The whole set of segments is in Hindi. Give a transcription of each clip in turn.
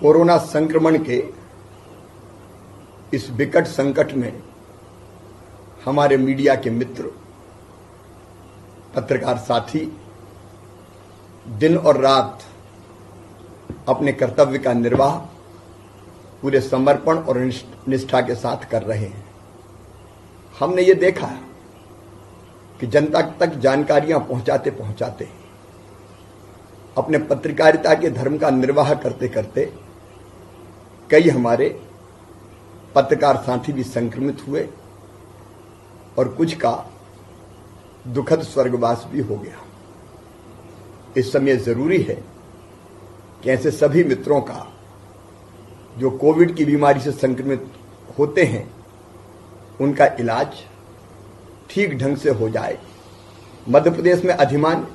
कोरोना संक्रमण के इस विकट संकट में हमारे मीडिया के मित्र, पत्रकार साथी, दिन और रात अपने कर्तव्य का निर्वाह, पूरे समर्पण और निष्ठा के साथ कर रहे हैं। हमने ये देखा कि जनता तक जानकारियाँ पहुंचाते पहुंचाते, अपने पत्रकारिता के धर्म का निर्वाह करते करते कई हमारे पत्रकार साथी भी संक्रमित हुए और कुछ का दुखद स्वर्गवास भी हो गया। इस समय ज़रूरी है कि ऐसे सभी मित्रों का, जो कोविड की बीमारी से संक्रमित होते हैं, उनका इलाज ठीक ढंग से हो जाए। मध्य प्रदेश में अधिमान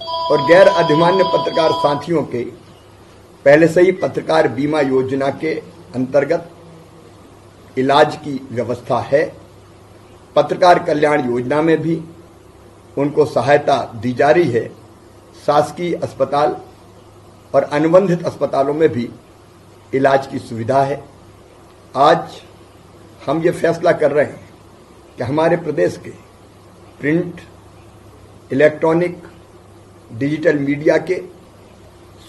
और गैर अधिमान्य पत्रकार साथियों के पहले से ही पत्रकार बीमा योजना के अंतर्गत इलाज की व्यवस्था है। पत्रकार कल्याण योजना में भी उनको सहायता दी जा रही है। शासकीय अस्पताल और अनुबंधित अस्पतालों में भी इलाज की सुविधा है। आज हम ये फैसला कर रहे हैं कि हमारे प्रदेश के प्रिंट, इलेक्ट्रॉनिक, डिजिटल मीडिया के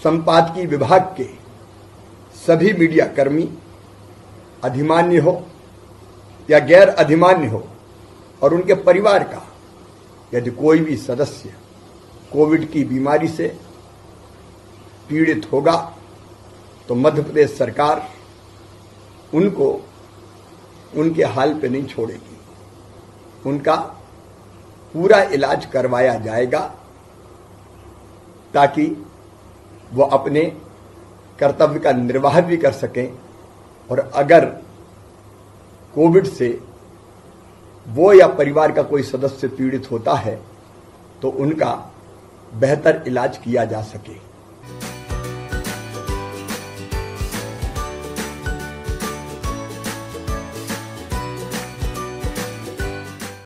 संपादकीय विभाग के सभी मीडिया कर्मी अधिमान्य हो या गैर अधिमान्य हो और उनके परिवार का यदि कोई भी सदस्य कोविड की बीमारी से पीड़ित होगा तो मध्य प्रदेश सरकार उनको, उनके हाल पे नहीं छोड़ेगी। उनका पूरा इलाज करवाया जाएगा ताकि वो अपने कर्तव्य का निर्वाह भी कर सकें और अगर कोविड से वो या परिवार का कोई सदस्य पीड़ित होता है तो उनका बेहतर इलाज किया जा सके।